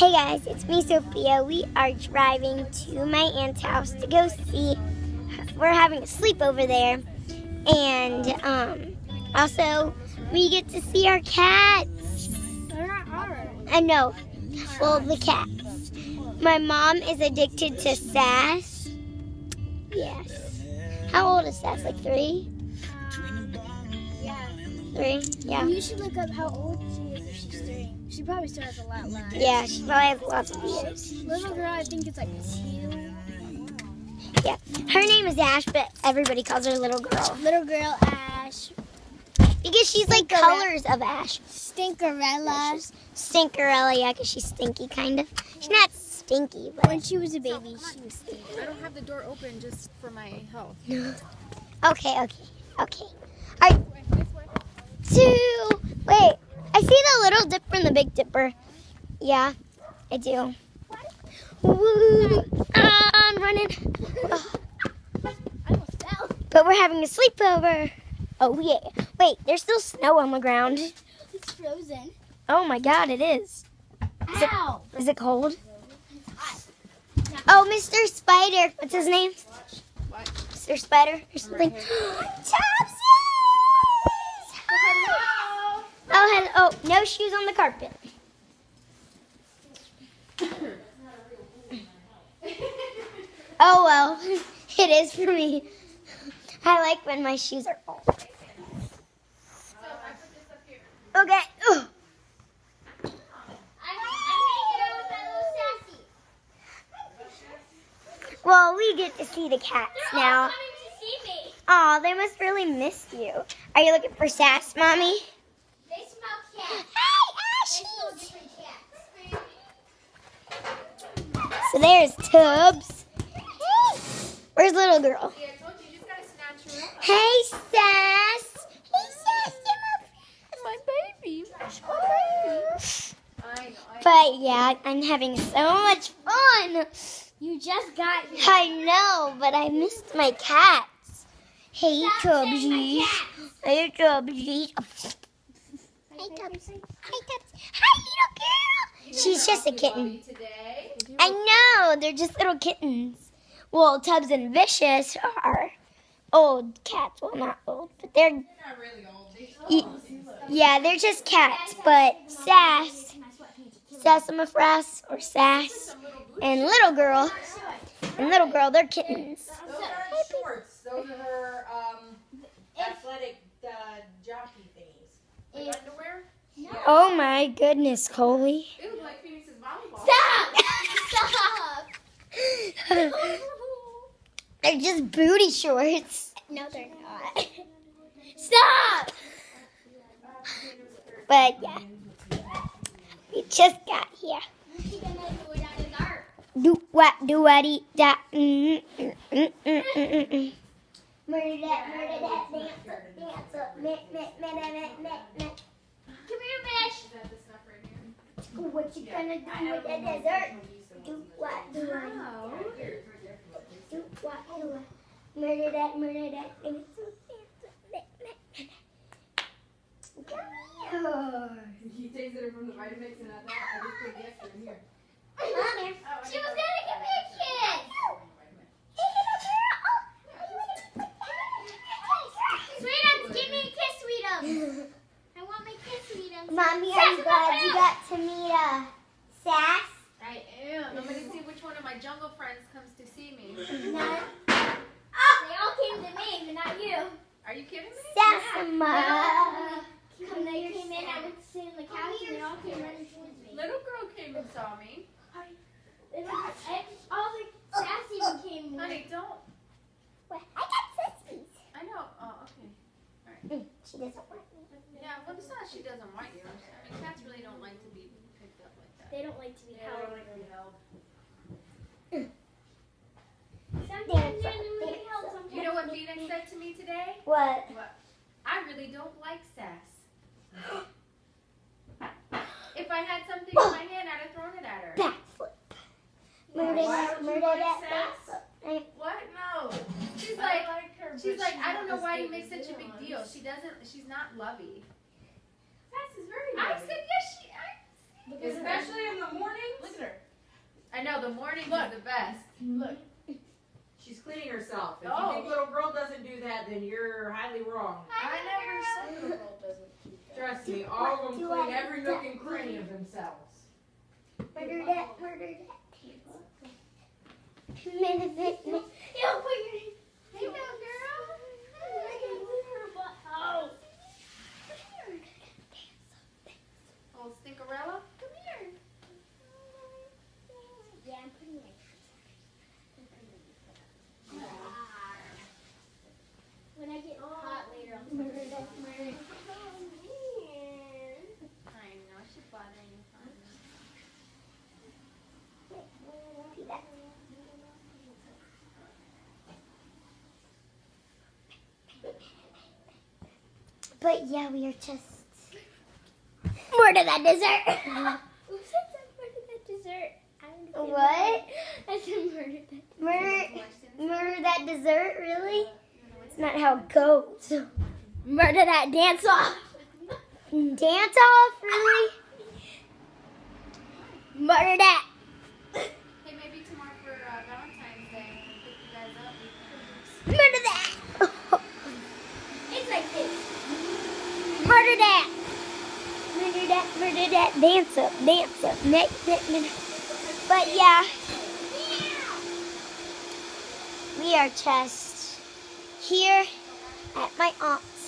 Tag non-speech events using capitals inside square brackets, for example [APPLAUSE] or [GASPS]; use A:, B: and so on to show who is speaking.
A: Hey guys, it's me, Sophia. We are driving to my aunt's house to go see. We're having a sleepover there, and um, also we get to see our cats.
B: They're not ours.
A: I know. Well, the cats. My mom is addicted to Sass. Yes. How old is Sass? Like three?
B: Yeah.
A: Three? Yeah.
B: You should look up how old she is if she's three. She probably still has a lot left.
A: Yeah, she probably has lots of years.
B: Little girl, I think it's like two.
A: Yeah. Her name is Ash, but everybody calls her little girl.
B: Little girl Ash.
A: Because she's like colors of Ash.
B: Stinkerella.
A: Stinkerella, yeah, because she's stinky, kind of. She's not stinky, but.
B: When she was a baby, she was stinky.
C: I don't have the door open just for my health. [LAUGHS]
A: Okay, okay, okay. All right. Two. Wait, I see the little dipper and the big dipper. Yeah, I do. Woo! Ah, I'm running. Oh,
B: I almost fell.
A: but we're having a sleepover. Oh, yeah. Wait, there's still snow on the ground.
B: It's frozen.
A: Oh my god, it is. Is it-
B: Ow!
A: Is it cold? Oh, Mr. Spider. What's his name? Mr. Spider or something. [GASPS] Topsies!
B: Hello.
A: Oh, hello. Oh, no shoes on the carpet. [LAUGHS] Oh, well. [LAUGHS] It is for me. I like when my shoes are off. Okay. Well, we get to see the cats now. Aw, they must really miss you. Are you looking for Sass, Mommy?
B: They smell cats.
A: Hi, Ashley! So there's Tubbs. Hey, where's little girl?
C: Yeah, you, you just gotta snatch her up.
A: Hey, Sass. Hey, Sass, you're
C: My baby.
A: my friend.
C: I know. I
A: But yeah, I'm having so much fun.
B: You just got here.
A: I know, but I missed my cats. Hey,
B: Stop saying my
A: Tubbsies. Hey, Tubbsies. Hi, Tubbs. Hi, Tubbs. Hi, little girl. She's just a kitten. I know, they're just little kittens. Well, Tubbs and Vicious are old cats. Well, not old, but they're yeah, they're just cats. But Sass, Sassafras or Sass, and Little Girl, and Little Girl, they're kittens.
D: Those aren't shorts. Those are her um, athletic uh, jockey thingies.
C: Like underwear?
A: Oh my goodness, Coley.
C: It was like Phoenix's volleyball.
B: Stop! [LAUGHS] [LAUGHS]
A: they're just booty shorts.
B: No, they're not. [LAUGHS] Stop!
A: But yeah, we just got here. Do what do what eat that. Mm, mm, mm, mm, mm, mm. Murder that, murder that, dance up, dance up, meh, meh, meh, meh, meh, meh, meh.
B: Come here, fish.
C: Is that the stuff right here?
A: What you gonna do with the dessert? Do what do what oh, do what do what. Murder that, murder that, dance up, dance up, meh, meh, meh, meh. Come here.
C: He takes it from the Vitamix and not that. I just put the extra in here.
A: Come here.
B: She was gonna give me a kiss. Sweetums, give me a kiss, Sweetums. I want my kiss, Sweetums.
A: Mommy, are you glad you got to meet uh, Sass?
C: I am. I'm gonna see which one of my jungle friends comes to see me.
B: None. They all came to me, but not you.
C: Are you kidding me?
A: Sassama.
B: When they came in, I went to sit on the couch, and they all came running towards me.
C: Little girl came and saw me.
B: And I- all the sassy one came.
C: Honey, don't.
A: What? I got sissies.
C: I know. Oh, okay.
A: Mm, she doesn't want me.
C: Yeah, well, it's not she doesn't want you. I mean, cats really don't like to be picked up like that.
B: They don't like to be held. Sometimes
A: Dance
B: they're really held, sometimes
C: You know what
B: they're
C: Phoenix said to me today?
A: What? What?
C: I really don't like sass. [GASPS] if I had something in my hand, I'd have thrown it at her.
A: Backflip. Murder
C: Why
A: that, murder
C: like
A: that,
C: Sass?
A: backflip.
C: What? No. She's like, she's like, I don't know why you make such a big deal. She doesn't. She's not lovey.
D: Sass is very
C: I
D: lovely.
C: said yes. She. I,
D: Especially in the mornings.
C: Look at her. I know the morning
E: Look.
C: is the best.
E: Look. [LAUGHS]
D: She's cleaning herself. If
E: Oh.
D: you think little girl doesn't do that, then you're highly wrong.
E: I never said the world doesn't do that.
D: Trust me, all of them clean
A: I
D: every nook and cranny of themselves.
A: Murder that, murder that. Minute, minute, minute. Yo, put your
B: Hey, little girl.
A: Oh.
C: Oh, Stinkerella.
B: Come here.
A: Yeah, I'm putting it.
B: When I get hot later, I'll
A: Murder that, murder.
B: I know, she's bothering you.
A: See that? But yeah, we are just murder that dessert. [LAUGHS]
B: Oops, I said murder that dessert.
A: What?
B: I said murder that
A: Murder, murder that dessert? Really? It's not how it goes. Murder that dance off. Dance off? Really? Murder that.
C: Hey, maybe tomorrow for uh, Valentine's Day, when we pick you guys up, we can
A: Murder that.
B: It's like this.
A: Murder that. Murder that. Murder that. Dance up. Dance up. Neck, neck, neck. But yeah, we are just here at my aunt's